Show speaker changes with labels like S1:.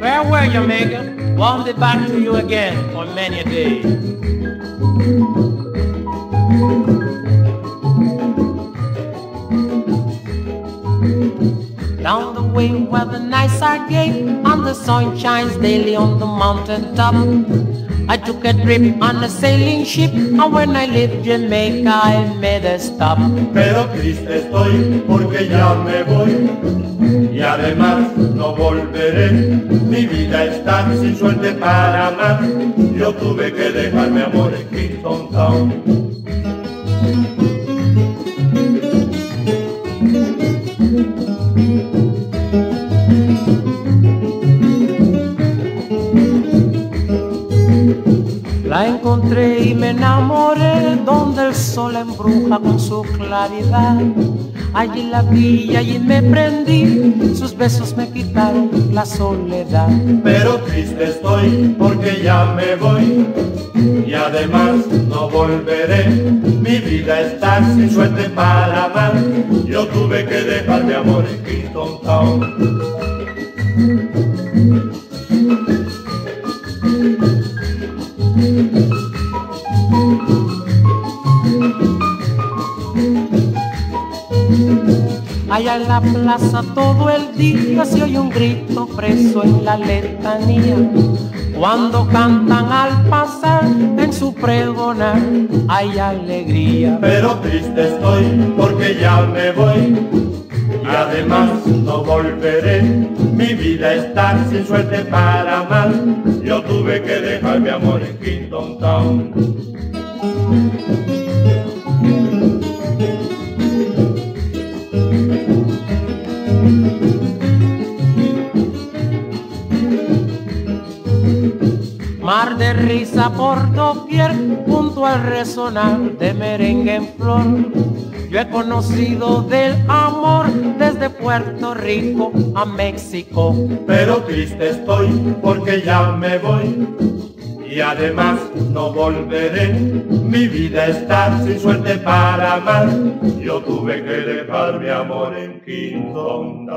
S1: Farewell, Jamaica. Won't be back to you again for many a day. Down the way where the nights are gay and the sun shines daily on the mountain top. I took a trip on a sailing ship and when I left Jamaica I made a stop.
S2: Pero triste estoy porque ya me voy y además no volveré. Mi vida está sin suerte para amar. Yo tuve que dejar mi amor en Kingston Town.
S1: La encontré y me enamoré donde el sol embruja con su claridad. Allí la vi y allí me prendí, sus besos me quitaron la soledad.
S2: Pero triste estoy porque ya me voy y además no volveré. Mi vida está sin suerte para amar. Yo tuve que dejar mi amor en Kingston Town.
S1: Allá en la plaza todo el día se oye un grito preso en la letanía. Cuando cantan al pasar en su pregonar hay alegría.
S2: Pero triste estoy porque ya me voy y además no volveré. Mi vida está sin suerte para amar. Yo tuve que dejar mi amor en
S1: Mar de risa por doquier junto al resonar de merengue en flor. Yo he conocido del amor desde Puerto Rico a México.
S2: Pero triste estoy porque ya me voy y además no volveré. Mi vida está sin suerte para amar. Yo tuve que dejar mi amor en Kingston.